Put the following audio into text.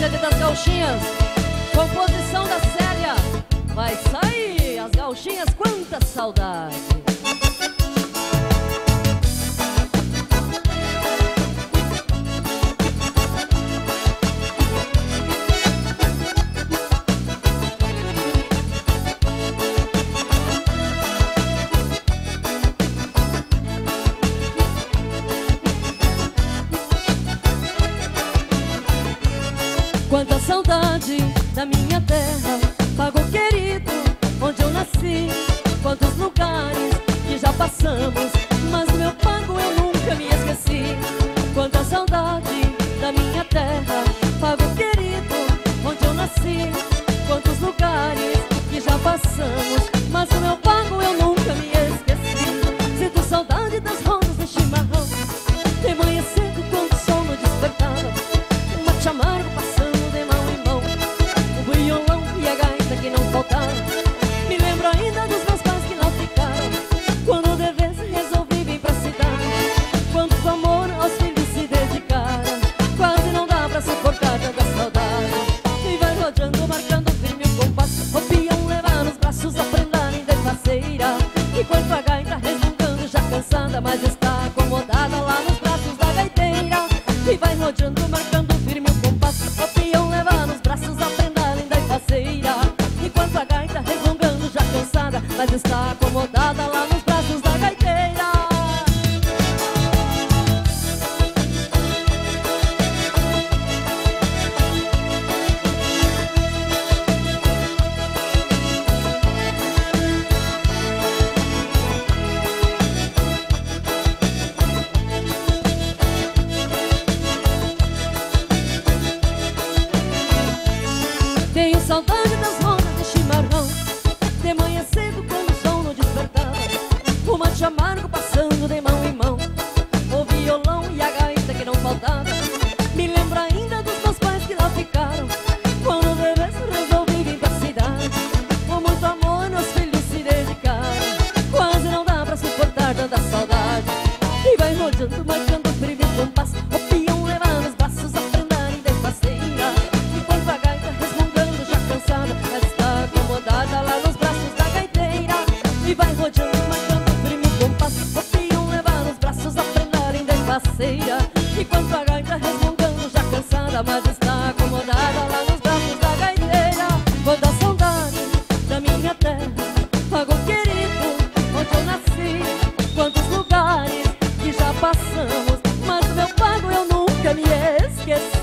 CD é das Gauchinhas, composição da série Vai sair as Gauchinhas, quanta saudade. saudade da minha terra. saudade das rodas de chimarrão. De manhã cedo quando o sol não despertava O mate amargo passando de mão em mão. O violão e a gaita que não faltava Me lembra ainda dos meus pais que lá ficaram Quando de vez resolvi vir pra cidade. Com muito amor meus filhos se dedicaram Quase não dá pra suportar tanta saudade. E vai rodando, marcando o primeiro compasso E vai rodeando uma cama, firme o compasso Copiam levar os braços a frenarem desfaceira. Enquanto a gaita resmungando, já cansada Mas está acomodada lá nos braços da gaiteira. Vou dar saudade da minha terra Pago querido, onde eu nasci. Quantos lugares que já passamos Mas meu pago eu nunca me esqueci.